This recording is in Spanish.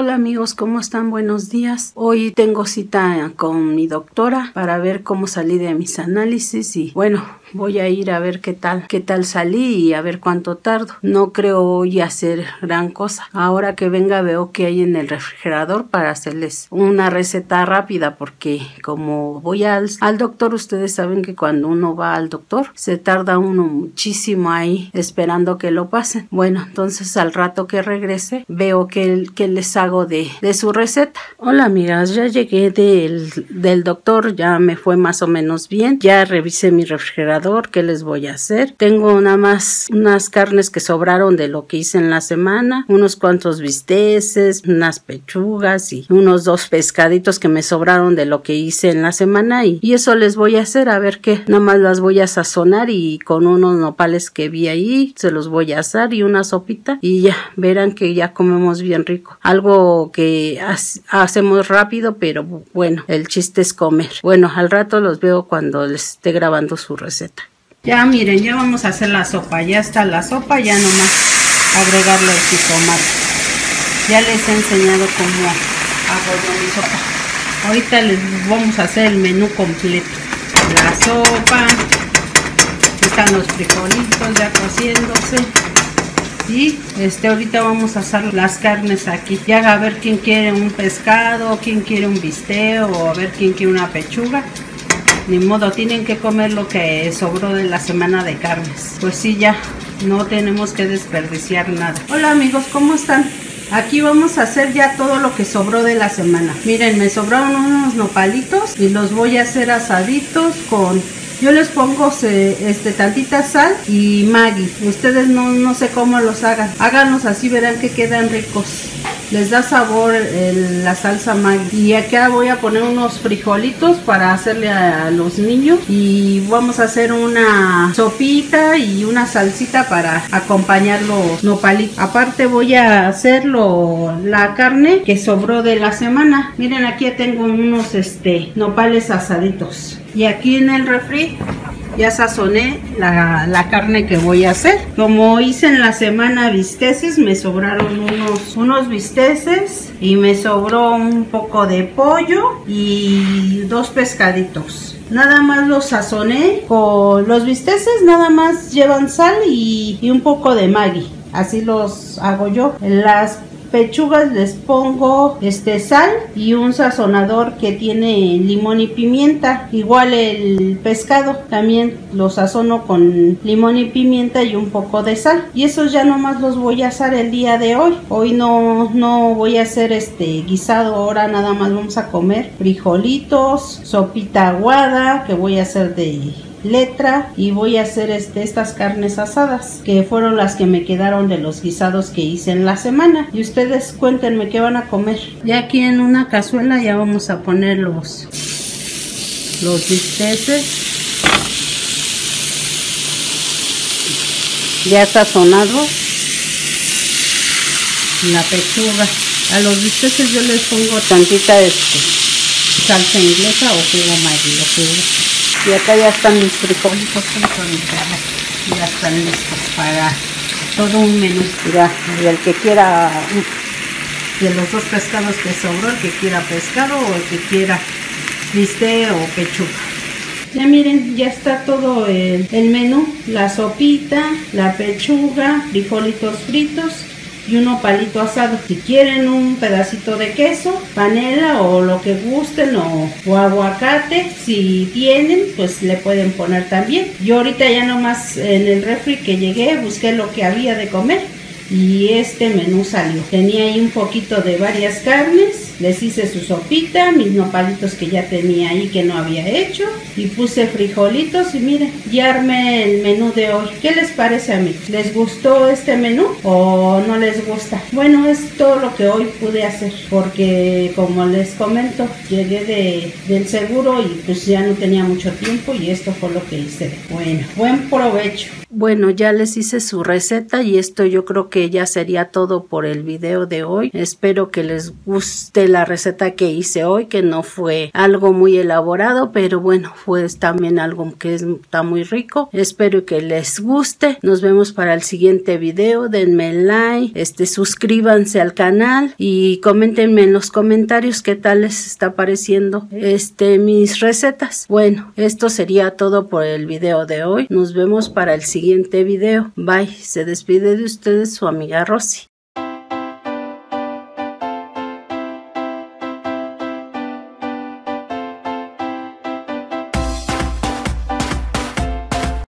Hola amigos, ¿cómo están? Buenos días. Hoy tengo cita con mi doctora para ver cómo salí de mis análisis y bueno, voy a ir a ver qué tal, qué tal salí y a ver cuánto tardo. No creo hoy hacer gran cosa. Ahora que venga veo que hay en el refrigerador para hacerles una receta rápida porque como voy al, al doctor, ustedes saben que cuando uno va al doctor se tarda uno muchísimo ahí esperando que lo pasen. Bueno, entonces al rato que regrese veo que, les hago de, de su receta. Hola amigas, ya llegué del, del doctor, ya me fue más o menos bien, ya revisé mi refrigerador, ¿qué les voy a hacer? Tengo nada más unas carnes que sobraron de lo que hice en la semana, unos cuantos bisteces, unas pechugas y unos dos pescaditos que me sobraron de lo que hice en la semana y, eso les voy a hacer a ver qué, nada más las voy a sazonar y con unos nopales que vi ahí se los voy a asar y una sopita y ya verán que ya comemos bien rico. Algo que hacemos rápido, pero bueno, el chiste es comer. Bueno, al rato los veo cuando les esté grabando su receta. Ya miren, ya vamos a hacer la sopa. Ya está la sopa, ya nomás agregarle el jitomate. Ya les he enseñado cómo hago mi sopa. Ahorita les vamos a hacer el menú completo. La sopa, están los frijolitos ya cociéndose y este ahorita vamos a hacer las carnes aquí ya a ver quién quiere un pescado quién quiere un bisteo o a ver quién quiere una pechuga ni modo tienen que comer lo que sobró de la semana de carnes pues sí ya no tenemos que desperdiciar nada hola amigos cómo están Aquí vamos a hacer ya todo lo que sobró de la semana. Miren, me sobraron unos nopalitos y los voy a hacer asaditos con yo les pongo este, tantita sal y Maggi. Ustedes no, no sé cómo los hagan. Háganlos así, verán que quedan ricos. Les da sabor la salsa Maggi. Y acá voy a poner unos frijolitos para hacerle a, los niños. Y vamos a hacer una sopita y una salsita para acompañar los nopalitos. Aparte voy a hacerlo la carne que sobró de la semana. Miren, aquí tengo unos este, nopales asaditos. Y aquí en el refri ya sazoné la, carne que voy a hacer. Como hice en la semana bisteces, me sobraron unos, unos bisteces y me sobró un poco de pollo y dos pescaditos. Nada más los sazoné con los bisteces, nada más llevan sal y, y un poco de Maggi. Así los hago yo. Las pechugas les pongo este sal y un sazonador que tiene limón y pimienta. Igual el pescado también lo sazono con limón y pimienta y un poco de sal. Y esos ya nomás los voy a hacer el día de hoy. Hoy no no voy a hacer este guisado ahora nada más vamos a comer frijolitos sopita aguada que voy a hacer de letra y voy a hacer este, estas carnes asadas que fueron las que me quedaron de los guisados que hice en la semana. Y ustedes cuéntenme qué van a comer. Ya aquí en una cazuela ya vamos a poner los los bisteces. Ya sazonado la pechuga. A los bisteces yo les pongo tantita este, salsa inglesa o jugo mayo y acá ya están mis frijolitos ya están listos para todo un menú. Y el que quiera de los dos pescados que sobró el que quiera pescado o el que quiera bistec o pechuga. Ya miren, ya está todo el, el menú, la sopita, la pechuga, frijolitos fritos y uno palito asado. Si quieren un pedacito de queso, panela o lo que gusten o, o, aguacate, si tienen, pues le pueden poner también. Yo ahorita ya nomás en el refri que llegué busqué lo que había de comer y este menú salió. Tenía ahí un poquito de varias carnes les hice su sopita, mis nopalitos que ya tenía ahí que no había hecho y puse frijolitos y miren, ya armé el menú de hoy. ¿Qué les parece a mí? ¿Les gustó este menú o no les gusta? Bueno, es todo lo que hoy pude hacer porque como les comento, llegué de, del seguro y pues ya no tenía mucho tiempo y esto fue lo que hice. Bueno, buen provecho. Bueno, ya les hice su receta y esto yo creo que ya sería todo por el video de hoy. Espero que les guste la receta que hice hoy, que no fue algo muy elaborado, pero bueno, fue también algo que está muy rico. Espero que les guste. Nos vemos para el siguiente video. Denme like, este, suscríbanse al canal y coméntenme en los comentarios qué tal les está pareciendo este mis recetas. Bueno, esto sería todo por el video de hoy. Nos vemos para el siguiente video. Bye. Se despide de ustedes su amiga Rosy.